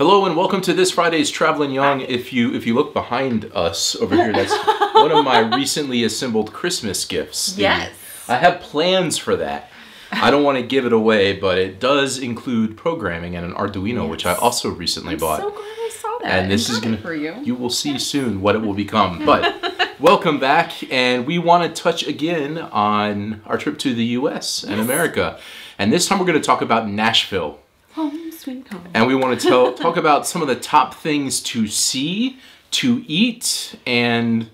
Hello and welcome to this Friday's Travelin' Young. If you if you look behind us over here, that's one of my recently assembled Christmas gifts. The- Yes. I have plans for that. I don't want to give it away, but it does include programming and an Arduino, which I also recently bought. So glad I saw that. and this and is gonna for you. You will see soon what it will become. But welcome back, and we want to touch again on our trip to the U.S. and America, and this time we're going to talk about Nashville. Home and we want to tell, talk about some of the top things to see, to eat, and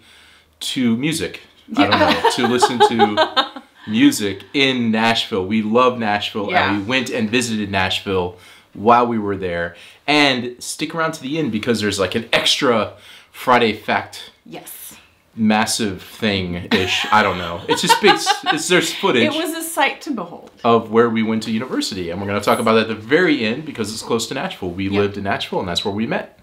to music. I don't know, to listen to music in Nashville. We love Nashville, Yeah. and we went and visited Nashville while we were there. And stick around to the end because there's like an extra Friday fact Yes. Massive thing ish. I don't know. It's just big. It's, there's footage It was a sight to behold. of where we went to university. And we're going to talk about that at the very end because it's close to Nashville. We Yeah. lived in Nashville and that's where we met.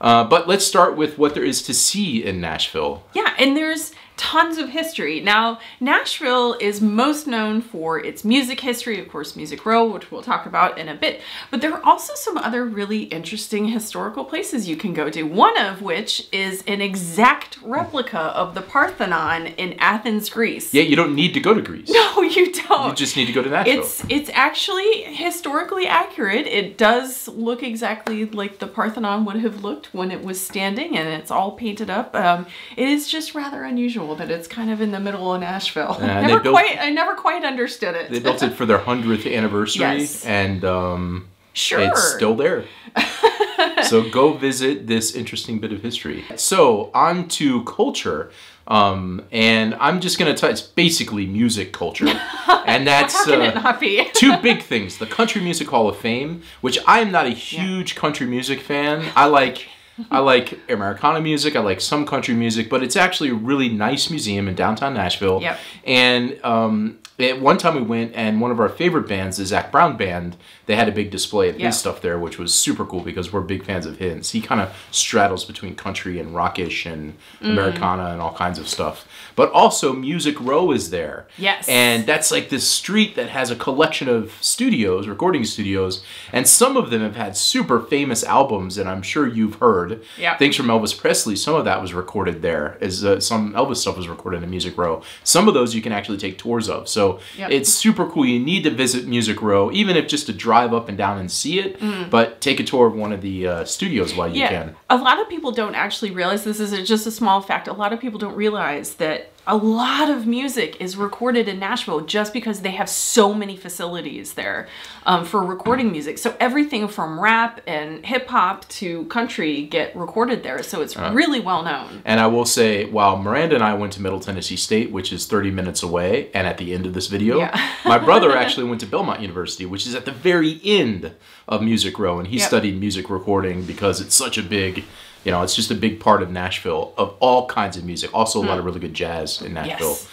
Uh, but let's start with what there is to see in Nashville. Yeah, and there's tons of history. Now, Nashville is most known for its music history, of course, Music Row, which we'll talk about in a bit, but there are also some other really interesting historical places you can go to, one of which is an exact replica of the Parthenon in Athens, Greece. Yeah, you don't need to go to Greece. No, you don't. You just need to go to Nashville. It's it's actually historically accurate. It does look exactly like the Parthenon would have looked when it was standing, and it's all painted up. Um, it is just rather unusual that it's kind of in the middle of Nashville. Yeah, they never built- quite, I never quite understood it. they built it for their 100th anniversary Yes. and um, sure. it's still there. so go visit this interesting bit of history. So on to culture. Um, and I'm just gonna touch it's basically music culture, and that's uh, it not be? two big things the country music hall of fame which i am not a huge country music fan i like i like americana music i like some country music but it's actually a really nice museum in downtown nashville Yep. and um, at one time we went and one of our favorite bands the zac brown band they had a big display of Yeah. his stuff there which was super cool because we're big fans of his he kind of straddles between country and rockish and Mm. americana and all kinds of stuff but also music row is there Yes. and that's like this street that has a collection of studios, recording studios, and some of them have had super famous albums, and I'm sure you've heard Yeah. things from Elvis Presley. Some of that was recorded there, as uh, some Elvis stuff was recorded in Music Row. Some of those you can actually take tours of, so Yep. it's super cool. You need to visit Music Row, even if just to drive up and down and see it, but take a tour of one of the uh, studios while you Mm. yeah. can. A lot of people don't actually realize this is just a small fact. A lot of people don't realize that a lot of music is recorded in Nashville just because they have so many facilities there um, for recording music. So everything from rap and hip hop to country get recorded there. So it's really well known. And I will say, while Miranda and I went to Middle Tennessee State, which is 30 minutes away, and at the end of this video, Yeah. my brother actually went to Belmont University, which is at the very end of Music Row, and he Yep. studied music recording because it's such a big, you know, it's just a big part of Nashville of all kinds of music. Also, a lot of really good jazz in Nashville. Yes.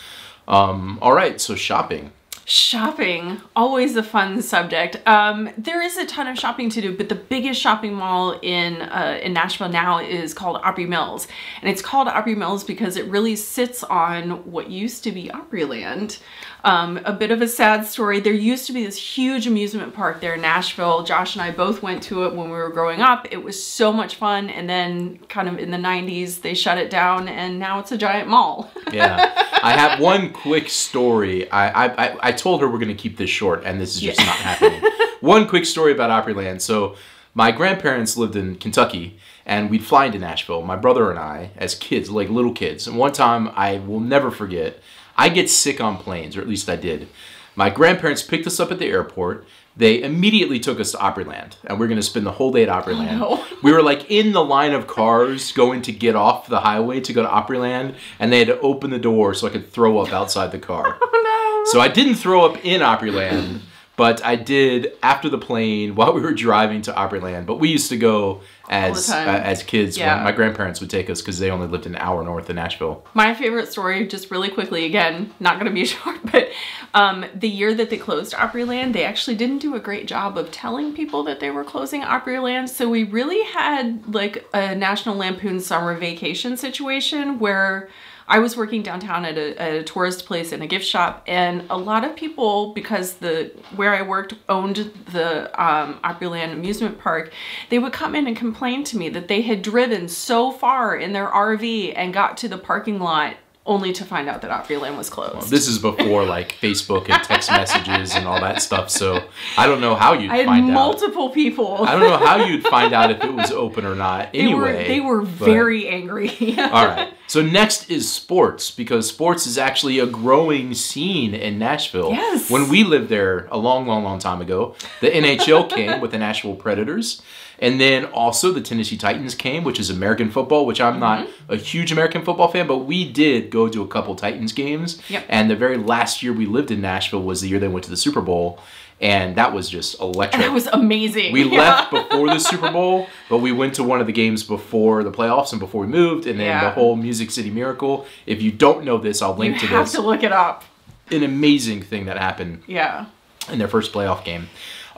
Um, all right, so shopping. Shopping, always a fun subject. Um, there is a ton of shopping to do, but the biggest shopping mall in uh, in Nashville now is called Opry Mills, and it's called Opry Mills because it really sits on what used to be Opryland. Um, a bit of a sad story. There used to be this huge amusement park there in Nashville. Josh and I both went to it when we were growing up. It was so much fun, and then kind of in the '90s they shut it down, and now it's a giant mall. Yeah, I have one quick story. I I, I, told her we're going to keep this short, and this is just Yeah. not happening. one quick story about Opryland. So, my grandparents lived in Kentucky, and we'd fly into Nashville. My brother and I, as kids, like little kids. And one time, I will never forget. I get sick on planes, or at least I did. My grandparents picked us up at the airport. They immediately took us to Opryland, and we are going to spend the whole day at Opryland. no. We were like in the line of cars going to get off the highway to go to Opryland, and they had to open the door so I could throw up outside the car. oh no! So I didn't throw up in Opryland, but I did after the plane while we were driving to Opryland. But we used to go as uh, as kids Yeah. my grandparents would take us because they only lived an hour north of Nashville. My favorite story, just really quickly, again, not going to be short, but um, the year that they closed Opryland, they actually didn't do a great job of telling people that they were closing Opryland. So we really had like a National Lampoon summer vacation situation where I was working downtown at a, at a tourist place in a gift shop, and a lot of people, because the where I worked owned the um, Opryland amusement park, they would come in and complain to me that they had driven so far in their RV and got to the parking lot only to find out that Opryland was closed. This is before like Facebook and text messages and all that stuff, so I don't know how you'd I had find out. multiple people. I don't know how you'd find out if it was open or not. they Anyway, were they were but- very angry. All right. So next is sports because sports is actually a growing scene in Nashville. Yes. When we lived there a long, long, long time ago, the NHL came with the Nashville Predators, and then also the Tennessee Titans came, which is American football. Which I'm not Mm-hmm. a huge American football fan, but we did go to a couple Titans games. Yep. And the very last year we lived in Nashville was the year they went to the Super Bowl, and that was just electric. that was amazing. We Yeah. left before the Super Bowl, but we went to one of the games before the playoffs and before we moved, and then Yeah. the whole Music City Miracle. If you don't know this, I'll You link to have this. to look it up. An amazing thing that happened Yeah. in their first playoff game.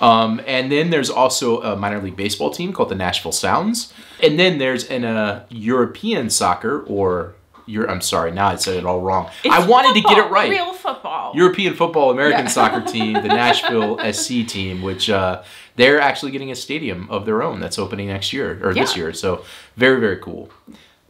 Um, and then there's also a minor league baseball team called the Nashville Sounds. And then there's an uh, European soccer or Euro, I'm sorry, now I said it all wrong. I It's wanted to get it right. Real football. European football American Yeah. soccer team, the Nashville SC team, which uh, they're actually getting a stadium of their own that's opening next year or this year. So very very cool.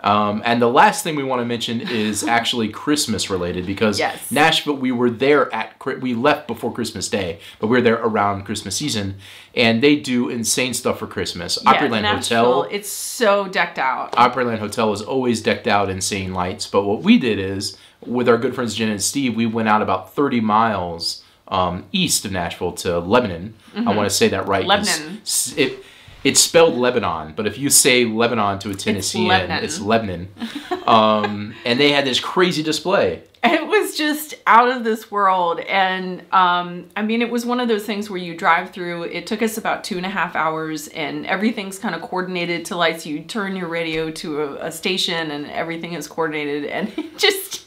Um, and the last thing we want to mention is actually Christmas related because Yes. Nashville, we were there at we left before Christmas Day, but we were there around Christmas season, and they do insane stuff for Christmas. yeah, Opryland Nashville, Hotel, It's so decked out. Opryland Hotel is always decked out insane lights. But what we did is, with our good friends Jen and Steve, we went out about 30 miles um, east of Nashville to Lebanon. I want to say that right. Lebanon. It, it's spelled Lebanon, but if you say Lebanon to a Tennessean, Lebanon. it's Lebanon. um, and they had this crazy display. It was just out of this world. And um, I mean, it was one of those things where you drive through, it took us about two and a half hours, and everything's kind of coordinated to lights. You turn your radio to a, a station, and everything is coordinated. And it just,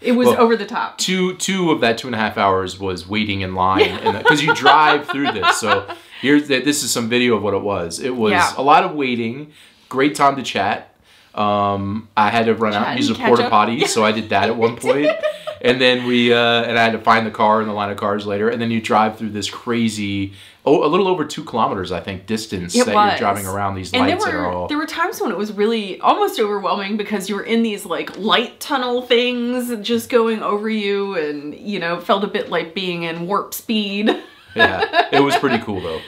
it was Well, over the top. two two of that two and a half hours was waiting in line because you drive through this so here's the, this is some video of what it was it was Yeah. a lot of waiting great time to chat um, i had to run out and use a porta potty so i did that at one point. and then we uh, and i had to find the car in the line of cars later and then you drive through this crazy oh a little over two kilometers i think distance It that was. you're driving around these and there lights that are were all there were times when it was really almost overwhelming because you were in these like light tunnel things just going over you and you know felt a bit like being in warp speed yeah it was pretty cool though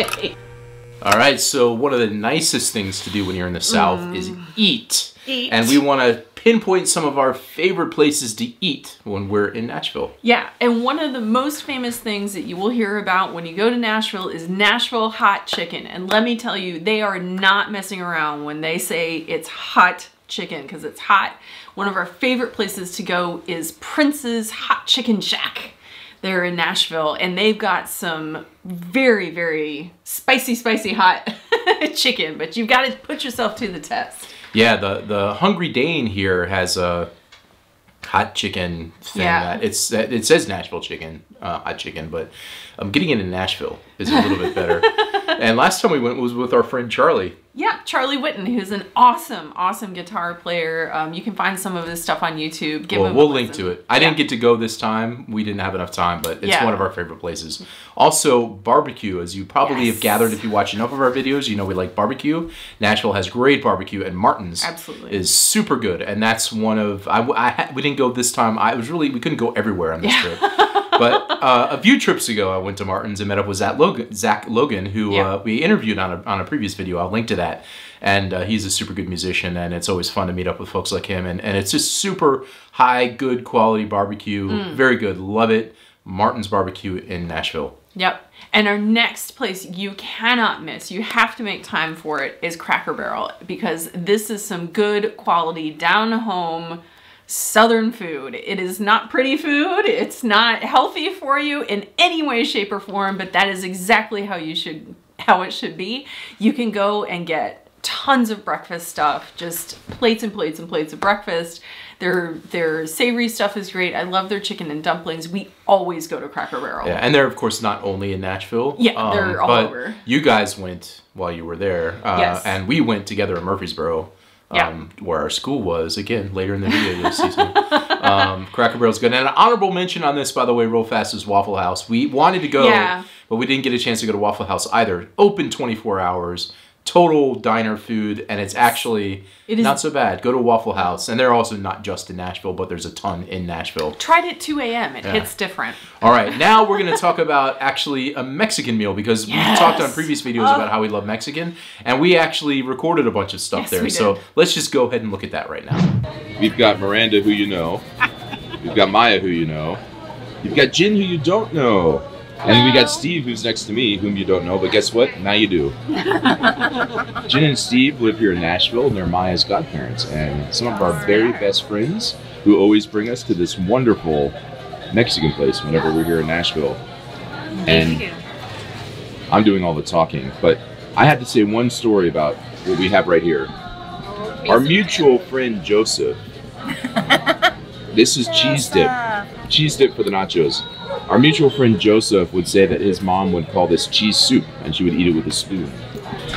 All right, so one of the nicest things to do when you're in the South is eat. Mm. Eat. And we want to pinpoint some of our favorite places to eat when we're in Nashville. yeah and one of the most famous things that you will hear about when you go to nashville is nashville hot chicken and let me tell you they are not messing around when they say it's hot chicken because it's hot one of our favorite places to go is prince's hot chicken shack they're in Nashville and they've got some very, very spicy, spicy hot chicken, but you've got to put yourself to the test. Yeah, the the Hungry Dane here has a hot chicken thing. Yeah. That it's it says Nashville chicken, uh, hot chicken, but I'm um, getting it in Nashville is a little bit better. And last time we went was with our friend Charlie. Yeah, Charlie Witten, who's an awesome, awesome guitar player. Um, you can find some of his stuff on YouTube. Give well, we'll link to it. I didn't get to go this time. We didn't have enough time, but it's Yeah. one of our favorite places. Also, barbecue, as you probably have gathered if you watch enough of our videos, you know we like barbecue. Nashville has great barbecue, and Martin's Absolutely. is super good. And that's one of I, I we didn't go this time. I was really we couldn't go everywhere on this Yeah. trip. but uh, a few trips ago, I went to Martin's and met up with Zack Logan, Zack Logan who Yeah. uh, we interviewed on a, on a previous video. I'll link to that. And uh, he's a super good musician, and it's always fun to meet up with folks like him. And, and it's just super high, good quality barbecue. Mm. Very good. Love it. Martin's Barbecue in Nashville. Yep. And our next place you cannot miss, you have to make time for it, is Cracker Barrel because this is some good quality, down home southern food. It is not pretty food, it's not healthy for you in any way, shape, or form, but that is exactly how you should how it should be. You can go and get tons of breakfast stuff, just plates and plates and plates of breakfast. Their their savory stuff is great. I love their chicken and dumplings. We always go to Cracker Barrel. Yeah, and they're of course not only in Nashville. Yeah, they're all but over. You guys went while you were there, uh, Yes. and we went together in Murfreesboro, Yeah. um, where our school was. Again, later in the video, you'll see some. um, Cracker Barrel's good. And an honorable mention on this, by the way, real fast, is Waffle House. We wanted to go, Yeah. but we didn't get a chance to go to Waffle House either. Open 24 hours, total diner food, and it's actually It is- not so bad. Go to Waffle House, and they're also not just in Nashville, but there's a ton in Nashville. Tried at 2 a.m. It Yeah. hits different. All right, now we're going to talk about actually a Mexican meal because we Yes. talked on previous videos Oh. about how we love Mexican, and we actually recorded a bunch of stuff Yes, there. So let's just go ahead and look at that right now. We've got Miranda, who you know. We've got Maya, who you know. You've got Jen, who you don't know. And we got Steve, who's next to me, whom you don't know. But guess what? Now you do. Jen and Steve live here in Nashville, and they're Maya's godparents, and some of our very best friends who always bring us to this wonderful Mexican place whenever we're here in Nashville. And I'm doing all the talking, but I had to say one story about what we have right here. Our mutual friend Joseph. this is cheese dip. Cheese dip for the nachos. Our mutual friend Joseph would say that his mom would call this cheese soup and she would eat it with a spoon.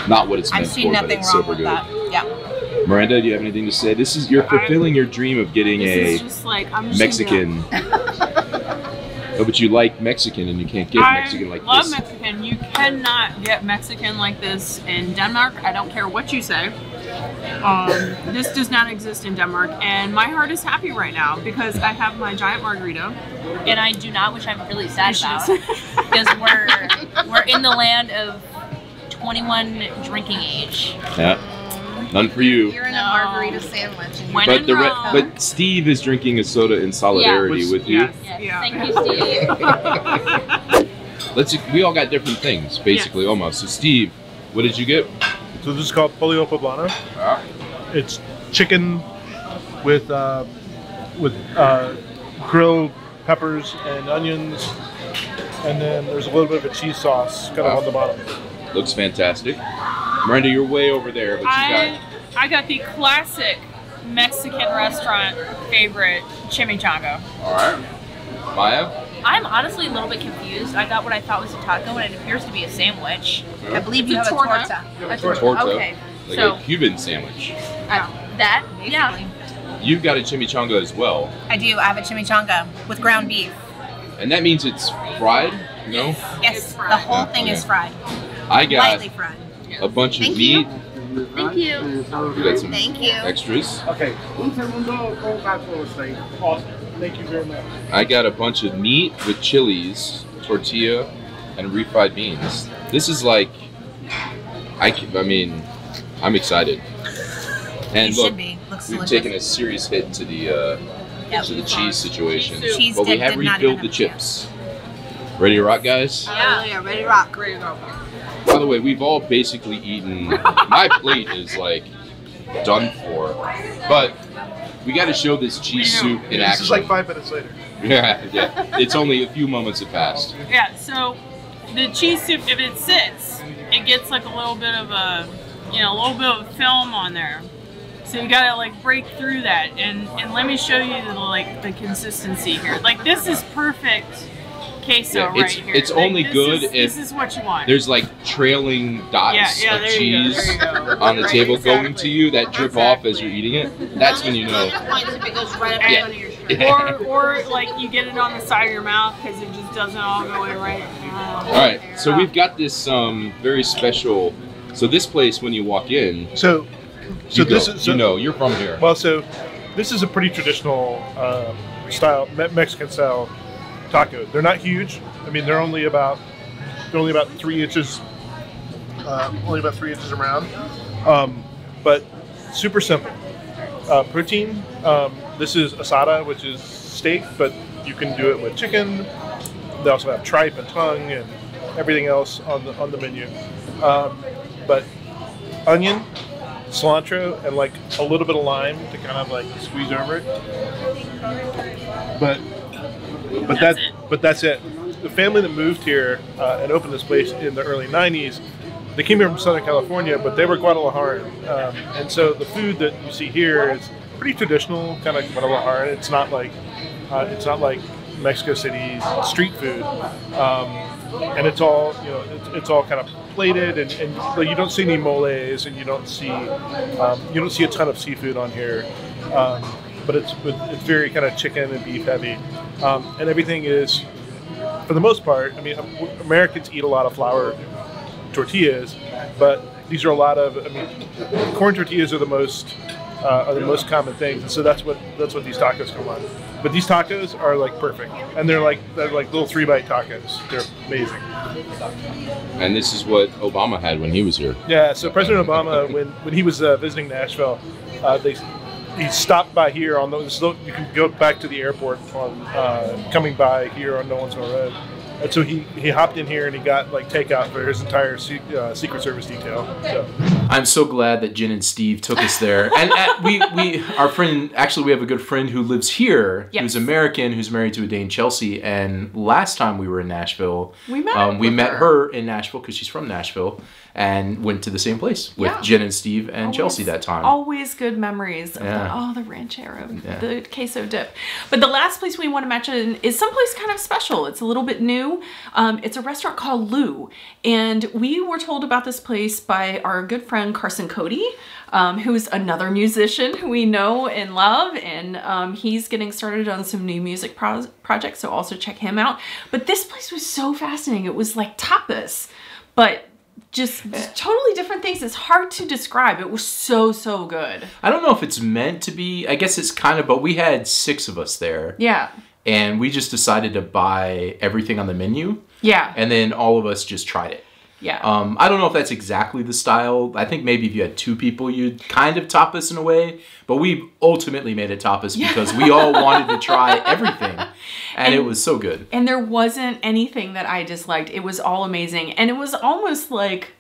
Not what it's I meant see for, but nothing it's wrong super with good. that. Yeah. Miranda, do you have anything to say? This is you're fulfilling your dream of getting This a just like I'm just Mexican. oh, but you like Mexican and you can't get I Mexican like love this. Love Mexican. You cannot get Mexican like this in Denmark. I don't care what you say. Um, this does not exist in Denmark, and my heart is happy right now because I have my giant margarita. And I do not, which I'm really sad about, because we're we're in the land of 21 drinking age. Yeah. None for you. You're in No. a margarita sandwich. And you're But the re- but Steve is drinking a soda in solidarity Yeah. with you. Yes. Yes. Yeah. Thank you, Steve. Let's we all got different things basically almost. So Steve, what did you get? So this is called pollo poblano. It's chicken with uh, with uh, grilled peppers and onions, and then there's a little bit of a cheese sauce kind of on the bottom. Looks fantastic. Miranda, you're way over there, but you I I got the classic Mexican restaurant favorite chimichanga. got all right. Maya, I'm honestly a little bit confused. I got what I thought was a taco, and it appears to be a sandwich. I believe you It's have a a torta. torta. torta, Okay. like So- a Cuban sandwich. Uh, that, yeah. Basically. You've got a chimichanga as well, I do. I have a chimichanga with ground beef. and that means it's fried. No, It's Yes, fried. the whole Yeah, thing is fried. I got Lightly fried. a bunch of Thank you. meat. Thank you. We got some Thank you. extras. Okay. Awesome. Thank you very much. I got a bunch of meat with chilies, tortilla, and refried beans. This is like, I, I mean, I'm excited. And you look, should be. Looks we've delicious. taken a serious hit to the uh, Yep. to the cheese situation, Cheese Cheese but we have did not even refilled the have a chips. Ready to rock, guys? Yeah, yeah, ready to rock. Ready to go. By the way, we've all basically eaten. My plate is like done for, but we got to show this cheese soup in This action. is like five minutes later. yeah, yeah. It's only a few moments have passed. Yeah, so the cheese soup, if it sits, it gets like a little bit of a, you know, a little bit of film on there. So you gotta like break through that, and and let me show you the like the consistency here. Like this is perfect queso Yeah, it's- right here. it's Like, only good is, if this is what you want. There's like trailing dots yeah, yeah, of there you go, cheese go. on the Right, table going to you that drip off as you're eating it. That's when you know. Points if it goes right up your shirt. or or like you get it on the side of your mouth because it just doesn't all go in right. Uh, All right, so we've got this um, very special. So this place, when you walk in, So, so you this go. is so, you know you're from here. Well, so this is a pretty traditional um, style Mexican style taco. They're not huge. I mean, they're only about they're only about three inches, uh, only about three inches around, um, but super simple. Uh, protein. Um, this is asada, which is steak, but you can do it with chicken. They also have tripe and tongue and everything else on the on the menu. Um, but onion, cilantro, and like a little bit of lime to kind of like squeeze over it. But but That's that it. but that's it. The family that moved here uh, and opened this place in the early '90s they came here from Southern California, but they were Guadalajara, um, and so the food that you see here is pretty traditional, kind of Guadalajaran. It's not like uh, it's not like Mexico City street food, um, and it's all you know. It's, it's all kind of plated, and, and but you don't see any moles, and you don't see um, you don't see a ton of seafood on here. Um, but it's it's very kind of chicken and beef heavy, um, and everything is, for the most part. I mean, Americans eat a lot of flour tortillas, but these are a lot of. I mean, corn tortillas are the most uh, are the most common things, and so that's what that's what these tacos come on. But these tacos are like perfect, and they're like they're like little three bite tacos. They're amazing. And this is what Obama had when he was here. Yeah. So President Obama, when when he was uh, visiting Nashville, uh, they he stopped by here on the. So you can go back to the airport on uh, coming by here on Nolensville Road. And so he, he hopped in here and he got like takeout for his entire uh, Secret Service detail. So. I'm so glad that Jen and Steve took us there. And uh, we, we, our friend, actually, we have a good friend who lives here, Yes. who's American, who's married to a Dane Chelsea. And last time we were in Nashville, We met um, we met her. her in Nashville because she's from Nashville, and went to the same place with Yeah. Jen and Steve and Always- Chelsea that time. Always good memories of Yeah. the, oh, the ranchero, Yeah. the queso dip. But the last place we want to mention is someplace kind of special. It's a little bit new. Um, it's a restaurant called Lou. And we were told about this place by our good friend Carson Cody, um, who's another musician who we know and love. And um, he's getting started on some new music pro- projects, so also check him out. But this place was so fascinating. It was like tapas, but just totally different things. It's hard to describe. It was so, so good. I don't know if it's meant to be. I guess it's kind of, but we had six of us there, Yeah. and we just decided to buy everything on the menu, Yeah. and then all of us just tried it. Yeah. Um, I don't know if that's exactly the style. I think maybe if you had two people, you'd kind of tapas in a way. But we ultimately made it tapas because we all wanted to try everything, and, it was so good. and there wasn't anything that I disliked. It was all amazing. And it was almost like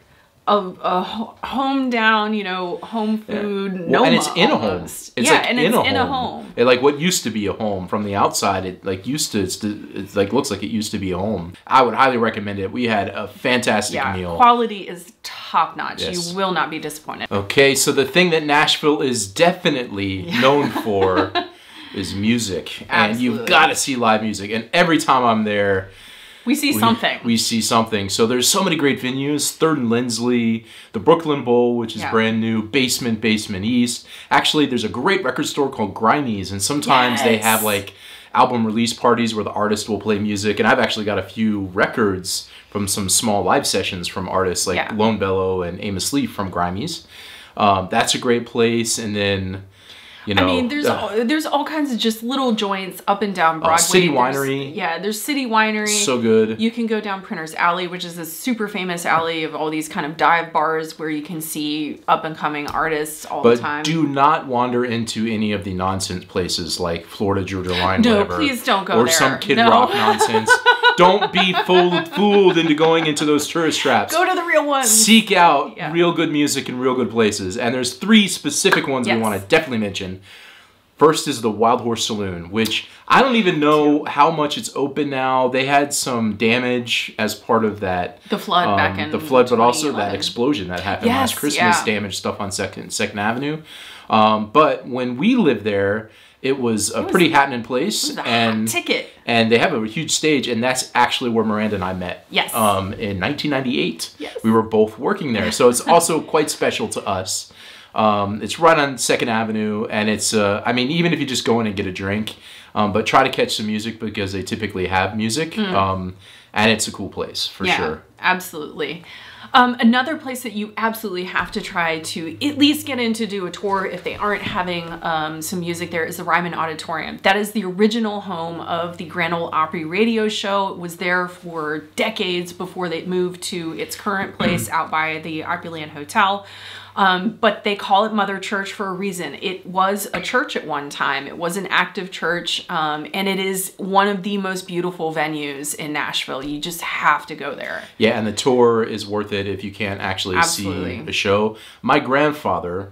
a, a home down, you know, home food. Well, Noma and it's in a home. It's yeah, like and in, it's a, in a home. It like what used to be a home from the outside. It like used to. It's, it's like looks like it used to be a home. I would highly recommend it. We had a fantastic Yeah. meal. Quality is top notch. Yes. You will not be disappointed. Okay, so the thing that Nashville is definitely known for is music, and you've got to see live music. And every time I'm there, We see we, something. We see something. So there's so many great venues. Third and Lindsley, the Brooklyn Bowl, which is Yeah. brand new. Basement, Basement East. Actually, there's a great record store called Grimey's, and sometimes they have like album release parties where the artist will play music. And I've actually got a few records from some small live sessions from artists like Yeah. Lone Bellow and Amos Lee from Grimey's. Um, that's a great place. And then, you know, I mean, there's uh, all, there's all kinds of just little joints up and down Broadway. City There's- Winery. Yeah, there's City Winery. so good. You can go down Printer's Alley, which is a super famous alley of all these kind of dive bars where you can see up and coming artists all the time. But do not wander into any of the nonsense places like Florida Georgia Line, No, whatever, please don't go or there. some Kid No. Rock nonsense. don't be fooled fooled into going into those tourist traps. go to the real ones. Seek out Yeah. real good music in real good places, and there's three specific ones we want to definitely mention. First is the Wildhorse Saloon, which I don't even know how much it's open now. They had some damage as part of that the flood back um, in the flood, but also that explosion that happened last Christmas yeah. damaged stuff on Second Second Avenue. Um, but when we lived there, it was a was- pretty happening place, It and ticket. and they have a huge stage, and that's actually where Miranda and I met. Yes. Um, in 1998. Yes. We were both working there, so it's also quite special to us. Um, it's right on Second Avenue, and it's uh, I mean, even if you just go in and get a drink, um, but try to catch some music because they typically have music, um, and it's a cool place for yeah, sure. absolutely. Um, another place that you absolutely have to try to at least get in to do a tour if they aren't having um, some music there is the Ryman Auditorium. That is the original home of the Grand Ole Opry radio show. It was there for decades before they moved to its current place out by the Opryland Hotel. Um, but they call it Mother Church for a reason. It was a church at one time. It was an active church, um, and it is one of the most beautiful venues in Nashville. You just have to go there. Yeah, and the tour is worth it if you can't actually Absolutely. see the show. My grandfather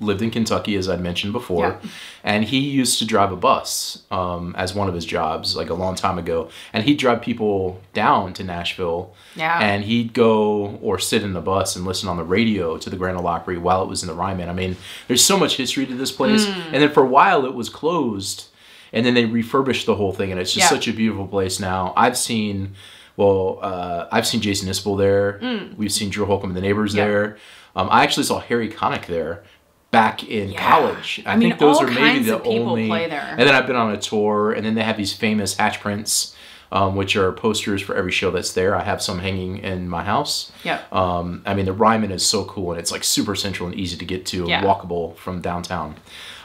lived in Kentucky, as I'd mentioned before, Yeah. and he used to drive a bus um, as one of his jobs, like a long time ago. And he'd drive people down to Nashville, Yeah. and he'd go or sit in the bus and listen on the radio to the Grand Ole Opry while it was in the Ryman. I mean, there's so much history to this place. Mm. And then for a while, it was closed, and then they refurbished the whole thing, and it's just Yeah. such a beautiful place now. I've seen. Well, uh, I've seen Jason Isbell there. We've seen Drew Holcomb and the Neighbors Mm. Yeah. there. Um, I actually saw Harry Connick there back in Yeah. college. I, I mean, think those are maybe the only. play there. And then I've been on a tour, and then they have these famous hatch prints, um, which are posters for every show that's there. I have some hanging in my house. Yeah. Um, I mean, the Ryman is so cool, and it's like super central and easy to get to, Yeah. walkable from downtown.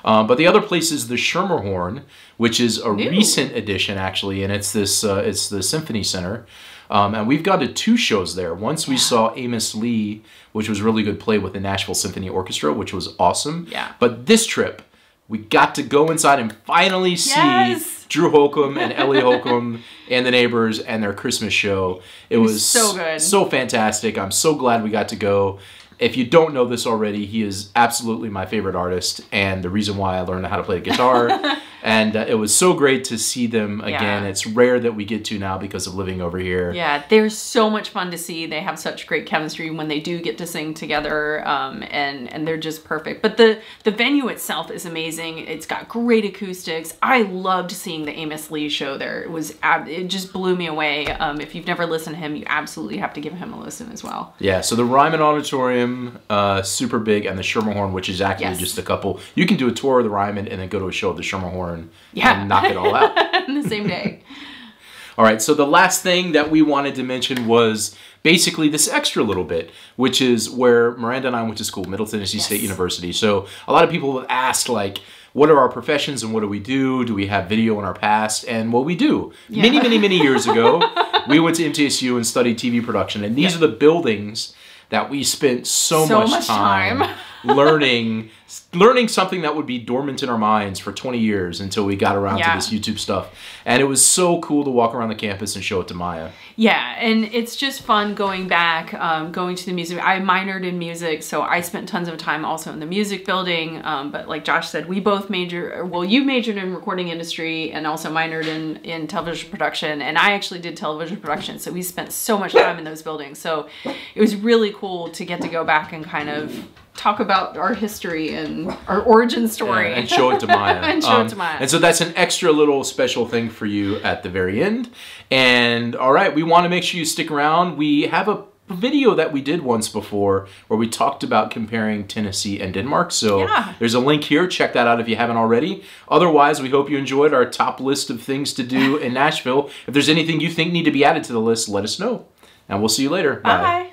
Um, but the other place is the Schermerhorn, which is a recent addition actually, and it's this uh, it's the Symphony Center, um, and we've gone to two shows there. Once we saw Amos Lee, which was really good play with the Nashville Symphony Orchestra, which was awesome. Yeah. But this trip, we got to go inside and finally see Yes. Drew Holcomb and Ellie Holcomb and the neighbors and their Christmas show. It, was was so good. so fantastic. I'm so glad we got to go. If you don't know this already, he is absolutely my favorite artist and the reason why I learned how to play the guitar. and uh, it was so great to see them again. Yeah. It's rare that we get to now because of living over here. Yeah, they're so much fun to see. They have such great chemistry when they do get to sing together, um, and and they're just perfect. But the the venue itself is amazing. It's got great acoustics. I loved seeing the Amos Lee show there. It was ab- it just blew me away. Um, if you've never listened to him, you absolutely have to give him a listen as well. Yeah, so the Ryman Auditorium, uh, super big, and the Schermerhorn, which is actually Yes. just a couple. You can do a tour of the Ryman and then go to a show of the Yeah. and knock it all out. in the same day. All right, so the last thing that we wanted to mention was basically this extra little bit, which is where Miranda and I went to school, Middle Tennessee State University. So a lot of people have asked, like, what are our professions and what do we do? Do we have video in our past? And well, we do. Many, many, many years ago, we went to MTSU and studied TV production, and these are the buildings that we spent so, So much, much time, time. Learning learning something that would be dormant in our minds for 20 years until we got around Yeah. to this YouTube stuff. And it was so cool to walk around the campus and show it to Maya. Yeah, and it's just fun going back, um, going to the music. I minored in music, so I spent tons of time also in the music building. Um, but like Josh said, we both major. Well, you majored in recording industry and also minored in in television production, and I actually did television production. So we spent so much time in those buildings. So it was really cool to get to go back and kind of talk about our history and our origin story and show it to Maya. And show it to Maya. And so that's an extra little special thing for you at the very end. And all right, we want to make sure you stick around. We have a video that we did once before where we talked about comparing Tennessee and Denmark. So Yeah. there's a link here. Check that out if you haven't already. Otherwise, we hope you enjoyed our top list of things to do in Nashville. If there's anything you think need to be added to the list, let us know. And we'll see you later. Bye.